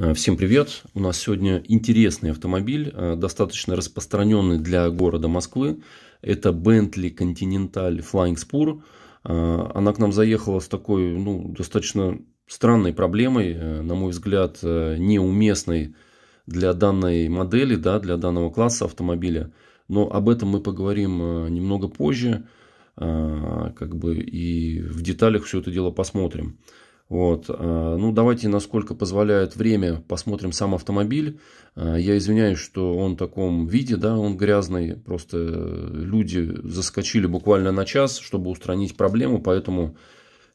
Э, всем привет! У нас сегодня интересный автомобиль, э, достаточно распространенный для города Москвы. Это Bentley Continental Flying Spur. Э, она к нам заехала с такой ну, достаточно странной проблемой, на мой взгляд, неуместной для данной модели, да, для данного класса автомобиля. Но об этом мы поговорим немного позже, как бы и в деталях все это дело посмотрим. Вот. А, ну, давайте, насколько позволяет время, посмотрим сам автомобиль. А, я извиняюсь, что он в таком виде, да, он грязный. Просто люди заскочили буквально на час, чтобы устранить проблему, поэтому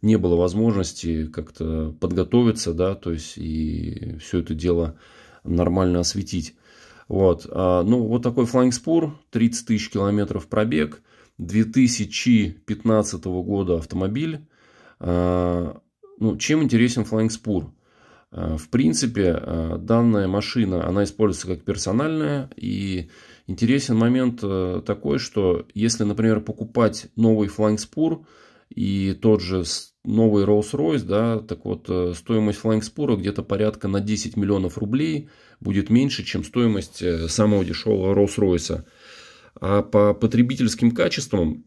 не было возможности как-то подготовиться, да, то есть и все это дело нормально осветить. Вот. Ну, вот такой Flying Spur, 30 тысяч километров пробег, 2015 года автомобиль. Ну, чем интересен Flying Spur? Э, в принципе, э, данная машина, она используется как персональная. И интересен момент э, такой, что если, например, покупать новый Flying Spur и тот же новый Rolls-Royce, да, так вот, стоимость Flying Spur где-то порядка на 10 миллионов рублей будет меньше, чем стоимость самого дешевого Rolls-Royce. А по потребительским качествам,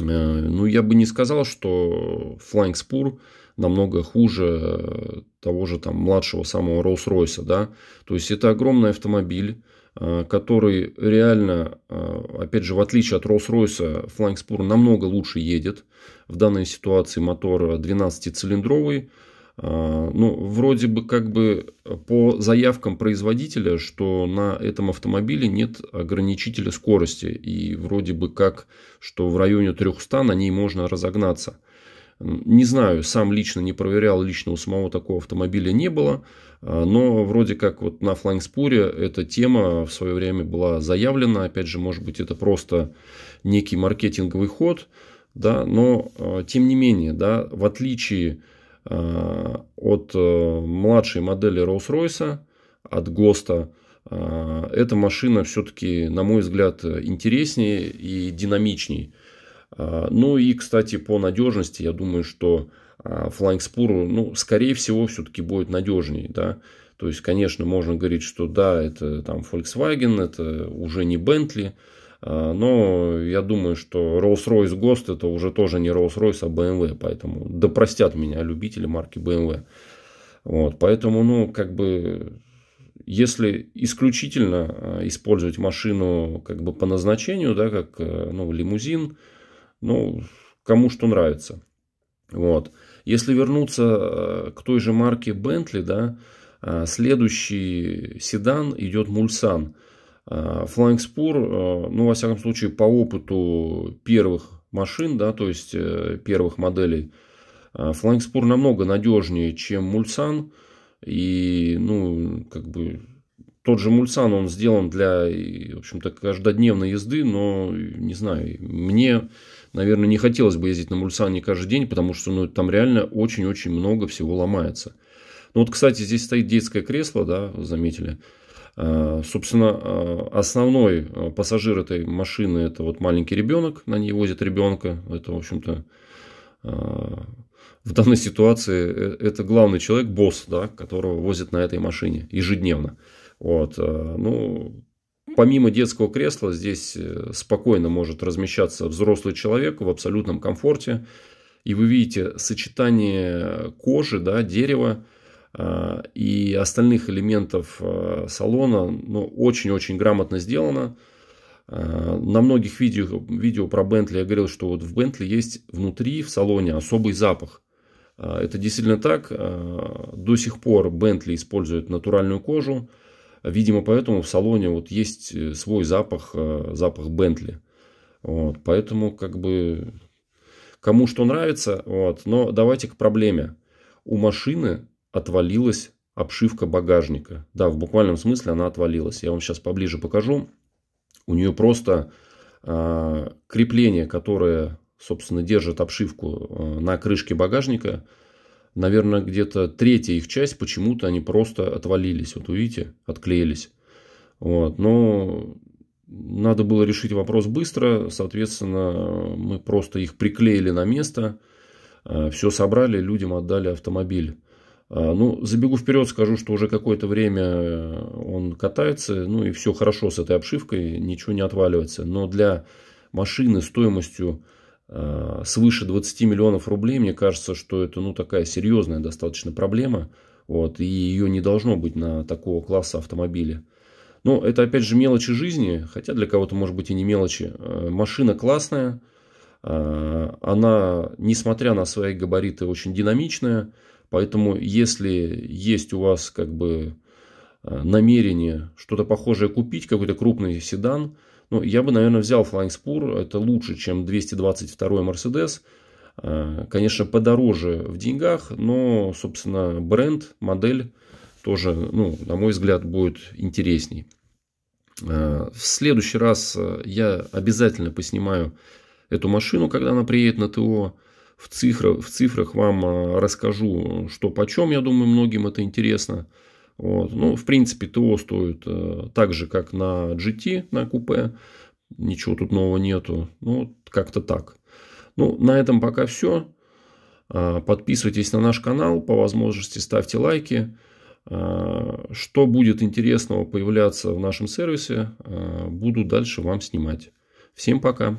ну, я бы не сказал, что Flying Spur намного хуже э, того же там младшего самого Rolls-Royce, да. То есть это огромный автомобиль, э, который реально, э, опять же, в отличие от Rolls-Royce, Flying Spur намного лучше едет. В данной ситуации мотор 12-цилиндровый. Ну, вроде бы как бы по заявкам производителя, что на этом автомобиле нет ограничителя скорости. И вроде бы как, что в районе 300 на ней можно разогнаться. Не знаю, сам лично не проверял, лично у самого такого автомобиля не было. А, но вроде как вот на Флангспуре эта тема в свое время была заявлена. Опять же, может быть, это просто некий маркетинговый ход. Да, но а, тем не менее, да, в отличие а, от младшей модели Rolls-Royce, от ГОСТа, эта машина все-таки, на мой взгляд, интереснее и динамичнее. Ну и, кстати, по надежности, я думаю, что Flying Spur, ну, скорее всего, все-таки будет надежнее, да. То есть, конечно, можно говорить, что да, это там Volkswagen, это уже не Bentley, но я думаю, что Rolls-Royce Ghost это уже тоже не Rolls-Royce, а BMW, поэтому да простят меня любители марки BMW. Вот, поэтому, ну, как бы, если исключительно использовать машину как бы по назначению, да, как э, ну, лимузин, ну, кому что нравится. Вот. Если вернуться э, к той же марке Bentley, да, э, следующий седан идет Mulsanne. Э, Flying Spur, ну, во всяком случае, по опыту первых машин, да, то есть первых моделей, Flying Spur намного надежнее, чем Mulsanne. И, ну, как бы, тот же Мульсан, он сделан для, в общем-то, каждодневной езды, но, не знаю, мне, наверное, не хотелось бы ездить на Мульсане каждый день, потому что ну, там реально очень-очень много всего ломается. Ну вот, кстати, здесь стоит детское кресло, да, заметили. А, собственно, а, основной а, пассажир этой машины это вот маленький ребенок, на ней возят ребенка. Это, в общем-то, в данной ситуации э, это главный человек, босс, да, которого возят на этой машине ежедневно. Вот, э, ну, помимо детского кресла здесь э, спокойно может размещаться взрослый человек в абсолютном комфорте. И вы видите сочетание кожи, да, дерева э, и остальных элементов салона ну, очень-очень грамотно сделано. На многих видео, видео про Бентли я говорил, что вот в Бентли есть внутри в салоне особый запах. Это действительно так. До сих пор Бентли использует натуральную кожу. Видимо, поэтому в салоне вот есть э, свой запах, э, запах Бентли. Вот, поэтому как бы кому что нравится. Вот, но давайте к проблеме. У машины отвалилась обшивка багажника. Да, в буквальном смысле она отвалилась. Я вам сейчас поближе покажу. У нее просто э, крепление, которое, собственно, держит обшивку э, на крышке багажника, наверное, где-то третья их часть, почему-то они просто отвалились. Вот увидите, отклеились. Вот. Но надо было решить вопрос быстро. Соответственно, мы просто их приклеили на место. Э, Все собрали, людям отдали автомобиль. А, ну, забегу вперед, скажу, что уже какое-то время он катается, ну и все хорошо с этой обшивкой, ничего не отваливается. Но для машины стоимостью э, свыше 20 миллионов рублей, мне кажется, что это ну, такая серьезная достаточно проблема. Вот, и ее не должно быть на такого класса автомобиля. Но это опять же мелочи жизни, хотя для кого-то может быть и не мелочи. Э, машина классная, э, она, несмотря на свои габариты, очень динамичная. Поэтому, если есть у вас как бы э, намерение что-то похожее купить, какой-то крупный седан, ну, я бы, наверное, взял Flying Spur. Это лучше, чем 222 Mercedes. Э, конечно, подороже в деньгах, но, собственно, бренд, модель тоже, ну, на мой взгляд, будет интересней. Э, в следующий раз я обязательно поснимаю эту машину, когда она приедет на ТО в цифрах, в цифрах вам а, расскажу, что почем, я думаю, многим это интересно. Вот. Ну, в принципе, ТО стоит э, так же, как на GT, на купе. Ничего тут нового нету. Ну, как-то так. Ну, на этом пока все. А, подписывайтесь на наш канал. По возможности ставьте лайки. А, что будет интересного появляться в нашем сервисе, буду дальше вам снимать. Всем пока.